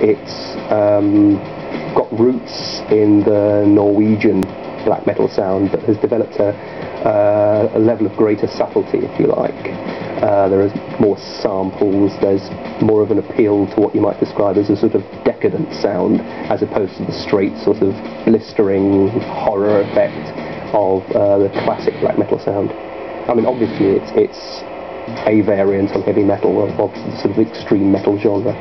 It's um, got roots in the Norwegian black metal sound, but has developed a, uh, a level of greater subtlety, if you like. Uh, are more samples, there's more of an appeal to what you might describe as a sort of decadent sound, as opposed to the straight sort of blistering horror effect of uh, the classic black metal sound. I mean, obviously it's, it's a variant on heavy metal of, of sort of extreme metal genre.